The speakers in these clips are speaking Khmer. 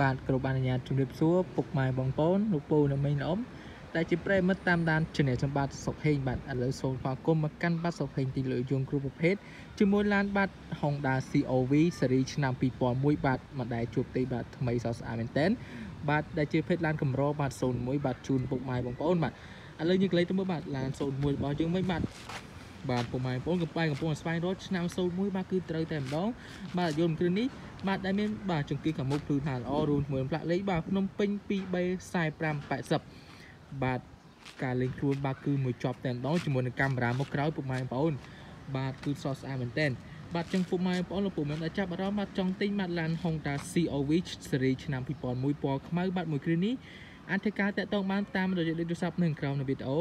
បាទគ្រប់អនុញ្ញាតជំរាបសួរពុកម៉ែបងប្អូនលោកពូនិងមីងល្អមដែលជាប្រិយមិត្តតាមដាន Channel សម្បត្តិសុកហេងបាទឥឡូវសូមស្វាគមន៍មកកាន់បាទសុកហេងទីលើយន្តគ្រប់ប្រភេទជាមួយឡានបាទ Honda CRV ស៊េរីឆ្នាំ2001បាទមកដែលជួបទីបាទថ្មីសស្អាតមែនតើបាទដែលជាភេទឡានកម្របាទ01បាទជូនពុកម៉ែបងប្អូនបាទឥឡូវយើងកន្លែងទៅមើលបាទឡាន01របស់យើងវិញបាទ បាទពុកម៉ែបងប្អូនកំពុងកំពុងស្វែងរកឆ្នាំ01បាទគឺត្រូវតែម្ដងបាទយន្តគ្រឿងនេះបាទដែលមានបាទចង្កៀងខាងមុខភ្លឺថាល្អរួមជាមួយផ្លាកលេខបាទភ្នំពេញ 2B4580 បាទការលេងខ្លួនបាទគឺមួយចប់តែម្ដងជាមួយនឹងកាមេរ៉ាមុខក្រោយពុកម៉ែបងប្អូនបាទគឺស្រស់ស្អាតមែនទែនបាទចឹងពុកម៉ែបងប្អូនលោកពុកមានតែចាប់អារម្មណ៍បាទចង់ទិញបាទឡាន Honda CR-V ស៊េរីឆ្នាំ2001ពណ៌ខ្មៅបាទមួយគ្រឿងនេះ អាចធ្វើការតាក់ទងបានតាមរយៈលេខទូរស័ព្ទនៅក្រោមនៃវីដេអូ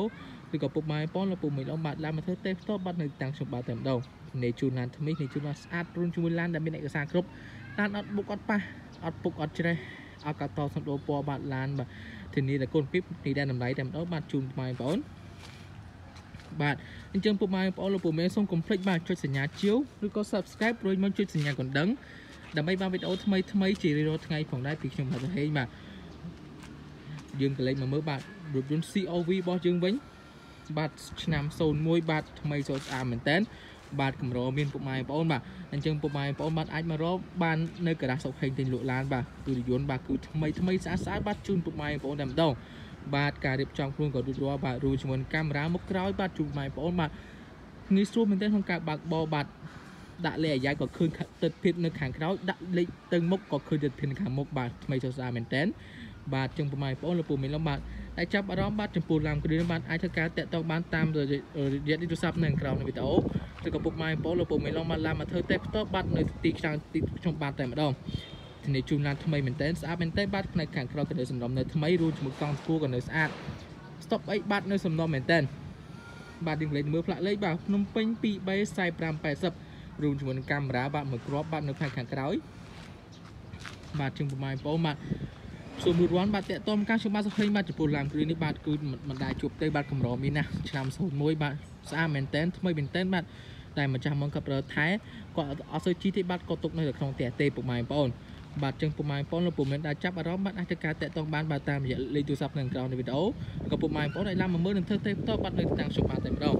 ឬក៏ពុកម៉ែបងប្អូនលោកពុកមានអមបាទឡានមកធ្វើទេផ្ទាល់បាទនៅតាំងខ្ញុំបាទតែម្ដងនេះជូនឡានថ្មីនេះជូនឡានស្អាតរួមជាមួយឡានដែលមានឯកសារគ្រប់ឡានអត់បុកអត់ប៉ះអត់ពុកអត់ច្រេះអត់កាត់តសំដោពណ៌បាទឡានបាទធានាតែកូនពីបនេះដែរតម្លៃតែម្ដងបាទជូនបងប្អូនបាទអញ្ចឹងពុកម៉ែបងប្អូនលោកពុកមេសូមកុំភ្លេចបាទចុចសញ្ញាជាវឬក៏ Subscribe រួចមកចុចសញ្ញាកណ្ដឹងដើម្បីបានវីដេអូថ្មីថ្មីជារៀងរាល់ថ្ងៃផងដែរពីខ្ញុំបាទហេងបាទ យើងកលេចមកមើលបាទរថយន្ត COV របស់យើងវិញបាទឆ្នាំ01បាទថ្មីស្អាតមែនតើបាទកម្រមានពុកម៉ែបងប្អូនបាទអញ្ចឹងពុកម៉ែបងប្អូនបាទអាចមករកបាននៅការ៉ាសុកហេងទិញលក់ឡានបាទគឺរយន្តបាទគឺថ្មីថ្មីស្អាតស្អាតបាទជូនពុកម៉ែបងប្អូនតែម្ដងបាទការរៀបចំខ្លួនក៏រួចរាល់បាទរួមជាមួយកាមេរ៉ាមុខក្រោយបាទជូនពុកម៉ែបងប្អូនបាទងាយស្រួលមែនទែនក្នុងការបើកបរបាទដាក់លេខអាយ៉ៃក៏ឃើញទឹកភាពនៅខាងក្រោយដាក់លេខទៅមុខក៏ឃើញទឹកភាពនៅខាងមុខបាទថ្មីស្អាតមែនទែន បាទចឹងពុកម៉ែបងប្អូនលោកពូមានលំបាទតែចាប់អារម្មណ៍បាទចំពោះឡានគ្រឿងបាទអាចធ្វើការតាក់ទងបានតាមរយៈទូរស័ព្ទនៅក្រោមនៃវីដេអូឬក៏ពុកម៉ែបងប្អូនលោកពុកមេឡងបានឡានមកធ្វើតែផ្ទាល់បាទនៅទីខ្លាំងទីខ្ញុំបាទតែម្ដងធានាជូនឡានថ្មីមែនតើស្អាតមែនតើបាទផ្នែកខាងក្រោយក៏នៅសំណុំនៅថ្មីរួមជាមួយកង់ស្គូក៏នៅស្អាតស្តុបអីបាទនៅសំណុំមែនតើបាទយើងលេខមើលផ្លាកលេខបាទភ្នំពេញ 2B4580 រួមជាមួយនឹងកាមេរ៉ាបាទមួយគ្រាប់បាទនៅខាងក្រោយបាទជាងប្រមាណបងប្អូនបាទ សូមរួចរាន់បាទតកតមការជួបបាទសុខេងបាទចំពោះឡានគ្រឿងនេះបាទគឺមិនដែលជួបទេបាទកម្រមានណាឆ្នាំ01បាទស្អាតមែនតែនថ្មីមែនតែនបាទតែម្ចាស់មកក៏ប្រើថែគាត់អត់សូវជីទេបាទគាត់ទុកនៅក្នុងផ្ទះទេពុកម៉ែបងប្អូនបាទចឹងពុកម៉ែបងប្អូនលោកពុំមែនដែលចាប់អារម្មណ៍បាទអាចធ្វើការតាក់ទងបានបាទតាមរយៈលេខទូរស័ព្ទនៅក្រោមនៃវីដេអូក៏ពុកម៉ែបងប្អូនអាចឡើងមកមើលនិងធ្វើទេផ្ទាល់បាទនៅតាមជួបបាទតែម្ដង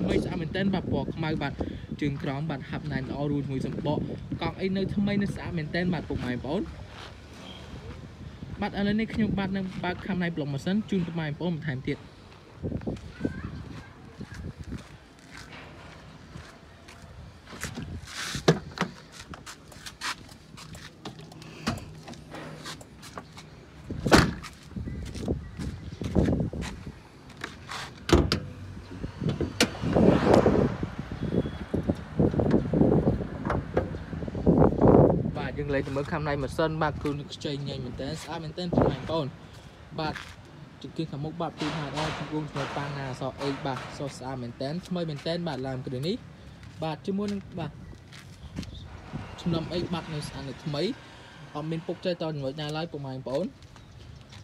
ថ្មីស្អាតមែនតែនបាទពណ៌ខ្មៅបាទជើងក្រោមបាទហាប់ណែនល្អរួចមួយសម្បកកង់អីនៅថ្មីនៅស្អាតមែនតែនបាទពុកម៉ែបងប្អូន បាទឥឡូវនេះខ្ញុំបាទនឹងបើកខាំណៃប្លុកម៉ាស៊ីនជូនពុកម៉ែបងប្អូនបន្ថែមទៀត យើងលេងទៅមើលខាងណៃម៉ាស៊ីនបាទគឺខ្ចីញ៉ៃមែនតើស្អាតមែនតើបងប្អូនបាទជង្គង់ខាងមុខបាទពីហាដល់ជង្គង់ជាមួយប៉ាំងណាអសអេបាទសស្អាតមែនតើថ្មីមែនតើបាទឡើងគ្រឿងនេះបាទជាមួយនឹងបាទឆ្នាំអេបាត់នៅស្អាតនៅថ្មីអត់មានពុកចេះតចំណុចណាឡើយពុកម៉ែបងប្អូន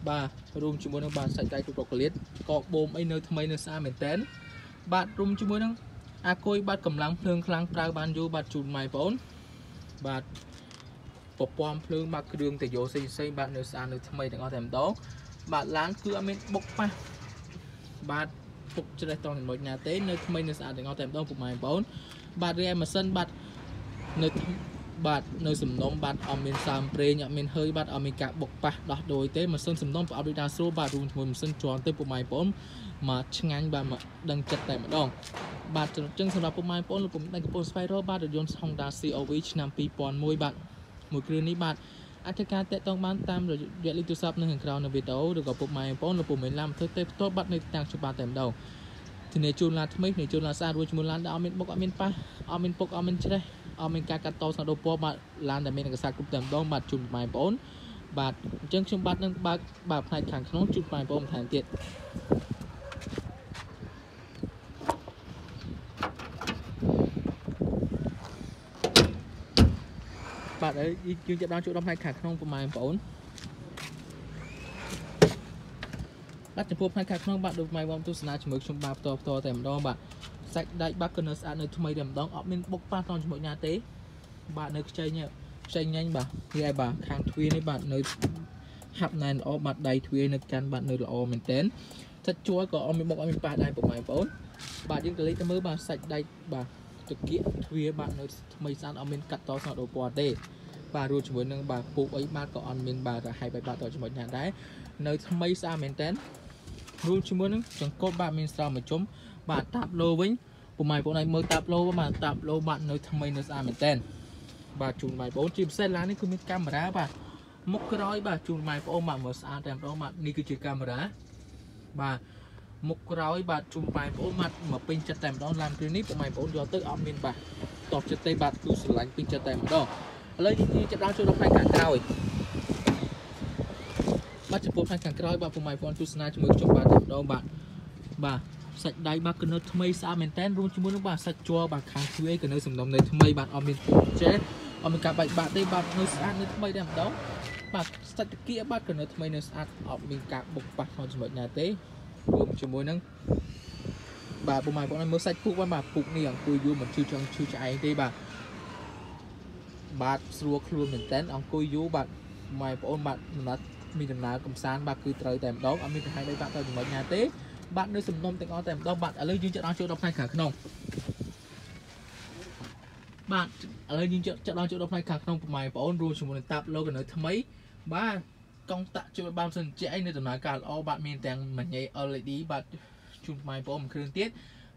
បាទរួមជាមួយនឹងបាទសាច់ដៃទូប្រកលៀតកបូមអីនៅថ្មីនៅស្អាតមែនតើបាទរួមជាមួយនឹងអាគុយបាទកម្លាំងភ្លើងខ្លាំងប្រើបានយូរបាទជូនម៉ែបងប្អូនបាទ ប្រព័ន្ធភ្លើងបាទគ្រឿងតយោផ្សេងផ្សេងបាទនៅស្អាតនៅថ្មីទាំងអស់តែម្ដងបាទឡានគឺអត់មានបុកប៉ះបាទពុកច្រេះតង់ចំណុចណាទេនៅថ្មីនៅស្អាតទាំងអស់តែម្ដងពុកម៉ែបងប្អូនបាទរីឯម៉ាស៊ីនបាទនៅបាទនៅសំណុំបាទអត់មានសើមប្រេងអត់មាន hơi បាទអត់មានការបុកប៉ះដោះដូរទេម៉ាស៊ីនសំណុំប្រអប់ដូចដាស្រួលបាទរួមជាមួយម៉ាស៊ីនជាន់ទៅពុកម៉ែបងប្អូនមកឆ្ងាញ់បាទមកដឹងចិត្តតែម្ដងបាទអញ្ចឹងសម្រាប់ពុកម៉ែបងប្អូនលោកពុំដែលកំពុងស្វែងរកបាទរថយន្ត Honda CR-V ឆ្នាំ2001បាទ មួយគ្រឿងនេះបាទអាចធ្វើការតាក់ទងបានតាមរយៈលេខទូរស័ព្ទនៅខាងក្រោមនៃវីដេអូឬក៏ពុកម៉ែបងប្អូនលោកពុកមេឡាមធ្វើទេផ្ទាល់បាត់នៅតាមច្បាប់តែម្ដងធានាជូនឡានថ្មីធានាជូនឡានស្អាតរួចជាមួយឡានដែលអត់មានបុកអត់មានប៉ះអត់មានពុកអត់មានច្រេះអត់មានការកាត់តស្នោដោពណ៌បាទឡានដែលមានឯកសារគ្រប់តែម្ដងបាទជូនម៉ែបងប្អូនបាទអញ្ចឹងខ្ញុំបាទនឹងបើកបាទផ្នែកខាងក្នុងជូនម៉ែបងប្អូនបន្ថែមទៀត បាទហើយយើងចាប់ដល់ជួបដល់ផ្នែកខាងក្នុងប្រហែលបងប្អូនបាទចំពោះផ្នែកខាងក្នុងបាទដូចម៉ៃបងទស្សនាជាមួយខ្ញុំបាទផ្ទាល់ផ្ទាល់តែម្ដងបាទសាច់ដាច់បាទក៏នៅស្អាតនៅថ្មីតែម្ដងអត់មានបុកប៉ះតជាមួយណាទេបាទនៅខ្ចីនេះផ្សេងញ៉ាញ់បាទវាឲ្យបាទខាងទ្វារនេះបាទនៅហាប់ណែនល្អបាទដៃទ្វារនៅកាន់បាទនៅល្អមែនតើសាច់ជួលក៏អត់មានបុកអត់មានប៉ះដែរពុកម៉ែបងប្អូនបាទយើងក៏លេខទៅមើលបាទសាច់ដៃបាទ ចកៀកទ្វារបាទនៅថ្មីស្អាតអត់មានកាត់តស្នោដូរពណ៌ទេបាទរួចជាមួយនឹងបាទពូកអីបាទក៏អត់មានបាទរហែកបាយបាទតជាមួយណាដែរនៅថ្មីស្អាតមែនតើរួមជាមួយនឹងចង្កូតបាទមានស្រោមមួយជុំបាទតាប់លោវិញពុំម៉ែបងឯងមើលតាប់លោបាទតាប់លោបាទនៅថ្មីនៅស្អាតមែនតើបាទជូនម៉ែបងជាពិសេសឡាននេះគឺមានកាមេរ៉ាបាទមុខក្រោយបាទជូនម៉ែបងបាទមើលស្អាតតែម្ដងបាទនេះគឺជាកាមេរ៉ាបាទ មុខក្រោយបាទជុំម៉ែបងបាទមកពេញចិត្តតែម្ដងឡានគ្រឿងនេះពុកម៉ែបងយកទៅអត់មានបាទតោះចិត្តទេបាទគឺស្រឡាញ់ពេញចិត្តតែម្ដងឥឡូវយើងចាប់ដល់ចូលដល់ផ្នែកខាងក្រោយបាទចំពោះផ្នែកខាងក្រោយបាទពុកម៉ែបងទស្សនាជាមួយខ្ញុំបាទតែម្ដងបាទបាទសាច់ដៃបាទគឺនៅថ្មីស្អាតមែនតើរួមជាមួយនឹងបាទសាច់ជ័របាទខាងទ្វារក៏នៅសំណុំនៅថ្មីបាទអត់មានពុកចេះអត់មានការបែកបាក់ទេបាទនៅស្អាតនៅថ្មីតែម្ដងបាទសាច់តាគៀបាទក៏នៅថ្មីនៅស្អាតអត់មានការបុកប៉ះក្នុងចំណុចណាទេ រួមជាមួយនឹងបាទពុកម៉ែបងមើលសាច់ពុកបាទបាទពុកនេះអង្គុយយូរមិនឈឺចង់ឈឺឆ្អែងទេបាទបាទស្រួលខ្លួនមែនតើអង្គុយយូរបាទម៉ែបងអូនបាទដំណើរមានដំណើរកំសាន្តបាទគឺត្រូវតែម្ដងអត់មានប្រហែលដីបាក់ទៅចំណុចណាទេបាទនៅសំណុំទាំងអស់តែម្ដងបាទឥឡូវយើងចាប់ដល់ចូលដល់ផ្នែកខាងក្នុងបាទឥឡូវយើងចាប់ដល់ចូលដល់ផ្នែកខាងក្នុងប្រម៉ែបងប្អូនរួមជាមួយនឹងតាប់ logo នៅថ្មីបាទ កង់តាក់ជួយបានសិនជាអីនៅដំណើរការល្អបាទមានទាំងមញ៉េ LED បាទជូនម៉ែបងប្អូនមួយគ្រឿងទៀត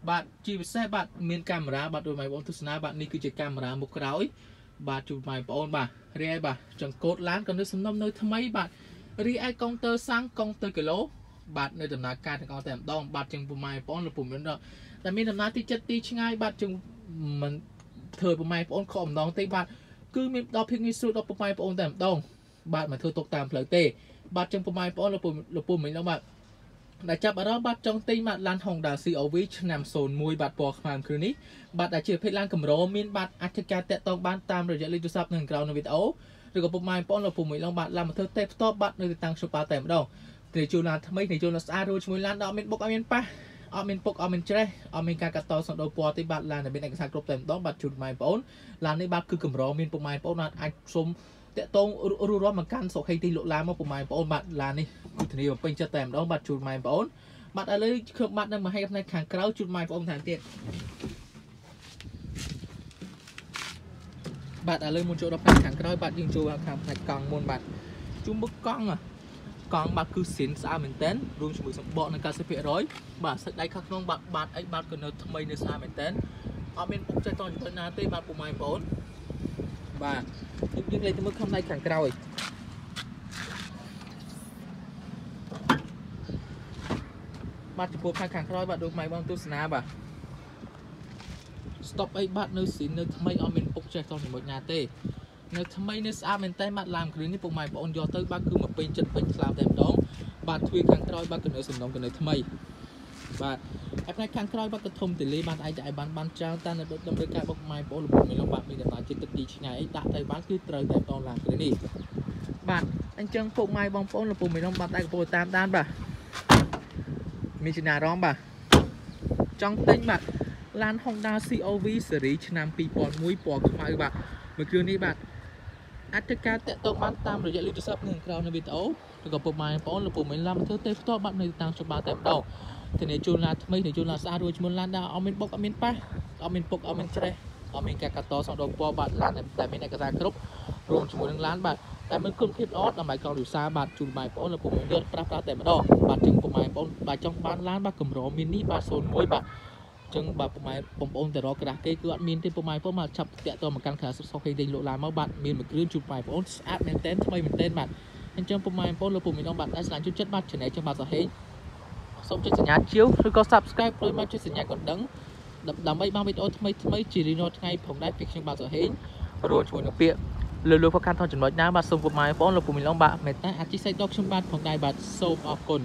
បាទជាពិសេសបាទមានកាមេរ៉ាបាទដោយម៉ែបងទស្សនាបាទនេះគឺជាកាមេរ៉ាមុខក្រោយបាទជូនម៉ែបងប្អូនបាទរីឯបាទចង្កូតឡានក៏នៅសំណុំនៅថ្មីបាទរីឯកុងទ័រសាំងកុងទ័រគីឡូបាទនៅដំណើរការទាំងអស់តែម្ដងបាទចឹងពុំម៉ែបងប្អូនលោកពុំមានដល់តែមានដំណើរទីចិត្តទីឆ្ងាយបាទចឹងមិនធ្វើពុំម៉ែបងប្អូនខកម្ដងទេបាទគឺមានដល់ភាពងាយស្រួលដល់ពុំម៉ែបងប្អូនតែម្ដង បាទមកធ្វើទុកតាមផ្លូវទេបាទចឹងពុំម៉ែបងប្អូនលោកពុំលោកពុំមិនដល់បាទដែលចាប់អារម្មណ៍បាទចង់ទិញបាទឡាន Honda CR-V ឆ្នាំ01បាទពណ៌ខ្មៅគ្រឿងនេះបាទដែលជាប្រភេទឡានកម្រមានបាទអាចធ្វើការតាក់ទងបានតាមរយៈលេខទូរស័ព្ទនៅក្រោមនៅវីដេអូឬក៏ពុកម៉ែបងប្អូនលោកពុំមួយឡងបាទឡានមកធ្វើទេផ្ទាប់បាទនៅទីតាំងខ្ញុំបាទតែម្ដងត្រីជួលឡានថ្មីត្រីជួលឡានស្អាតរួចឈ្មោះឡានដល់អត់មានបុកអត់មានប៉ះអត់មានពុកអត់មានច្រេះអត់មានការកាត់តសំដោពណ៌ទេបាទឡានតែមានឯកសារគ្រប់តែម្ដងបាទជូនម៉ែបងប្អូនឡាននេះបាទគឺកម្រមានពុកម៉ែបងប្អូនអាចសុំ តាក់តងរੂរាល់មកកាន់សុខហេទីលោកឡានមកពុកម៉ែបងប្អូនបាទឡាននេះគឺធានាបំពេញចិត្តតែម្ដងបាទជូនម៉ែបងប្អូនបាទឥឡូវខ្ញុំបាទនឹងមកឲ្យផ្នែកខាងក្រៅជូនម៉ែបងប្អូនថែមទៀតបាទឥឡូវមុនចូលដល់ផ្នែកខាងក្រោយបាទយើងចូលខាងផ្នែកកង់មុនបាទជុំមុខកង់កង់បាទគឺស៊ីនស្អាតមែនតើរួមជាមួយសម្បកនឹង90%បាទសាច់ដៃខាងក្នុងបាទបាទអីបាទក៏នៅថ្មីនៅស្អាតមែនតើអត់មានពុកចេះតចំណុចណាទេបាទពុកម៉ែបងប្អូនបាទ យើងលេខទៅមើលខាងដៃខាងក្រោយបាទចំពោះខាងខាងក្រោយបាទដូចម៉ែបងទស្សនាបាទ stop អីបាទនៅស៊ីននៅថ្មីអត់មានពុកចេះតជាមួយណាទេនៅថ្មីនៅស្អាតមែនតើបាទឡាមគ្រឿងនេះពុកម៉ែបងប្អូនយកទៅបាទគឺមកពេញចិត្តពេញខ្លាតែម្ដងបាទទ្វារខាងក្រោយបាទក៏នៅសំណុំក៏នៅថ្មីបាទ ហើយផ្នែកខាងក្រោយបាទក៏ធំទលេបានអាចតែឲ្យបានបានច្រើនតែនៅដូចតម្រូវការបុកម៉ែបងប្អូនលំមិនលំបាទមានដំណើរចិត្តទឹកទីឆ្ងាយអីដាក់ទៅបានគឺត្រូវតែម្ដងឡាមគ្រឿងនេះបាទអញ្ចឹងពុកម៉ែបងប្អូនលំពុំមិនលំបាទតែកំពុងតាមដានបាទមានចំណារំបាទចង់ទិញបាទឡាន Honda CR-V ស៊េរីឆ្នាំ2001ពណ៌ខ្មៅបាទមួយគ្រឿងនេះបាទអាចធ្វើការតាក់ទងបានតាមរយៈលេខទូរស័ព្ទនៅក្រោមនៅវីដេអូឬក៏ពុកម៉ែបងប្អូនលោកពុកមិនឡានធ្វើទេផ្ទាល់បាត់នៅតាមច្បាប់តែម្ដង ធានាជួលឡានថ្មីធានាជួលឡានស្អាតរួចឈ្មោះឡានដែរអត់មានបុកអត់មានប៉ះអត់មានពុកអត់មានច្រេះអត់មានការកាត់តសំដងពណ៌បាទឡានតែមានឯកសារគ្រប់រួមជាមួយនឹងឡានបាទតែមានគុណភាពល្អដើម្បីកងវិសាបាទជូនម៉ែបងប្អូនលោកពុកយកប្រាស់ប្រាស់តែម្ដងបាទចឹងពុកម៉ែបងប្អូនបាទចង់បានឡានបាទកម្រមាននេះបាទ01បាទចឹងបាទពុកម៉ែបងប្អូនទៅរកក្រាស់គេគឺអត់មានទេពុកម៉ែបងប្អូនមកចាប់តាក់តមកកាន់ខាសុខសុខគេដេញលោកឡានមកបាទមានមួយគ្រឿងជូនម៉ែបងប្អូនស្អាតមែនតែនថ្មីមែនតែនបាទអញ្ចឹងពុកម៉ែបងប្អូនលោកពុកមីនងបាទដែលស្លាញ់ជួយចិត្តបាទ channel ចឹងបាទសហេង សូមចុចសញ្ញាជាវឬក៏ subscribe ដោយមកចុចសញ្ញាកណ្ដឹងដើម្បីបានវីដេអូថ្មីថ្មីជារៀងរាល់ថ្ងៃផងដែរពីខ្ញុំបាទសហេងរួមជាមួយនឹងពាក្យលើលើផកាន់ថតចំណុចណាបាទសូមពុកម៉ែបងប្អូនលោកពុកមីនងបាទមេត្តាអធិស្ឋានដល់ខ្ញុំបាទផងដែរបាទសូមអរគុណ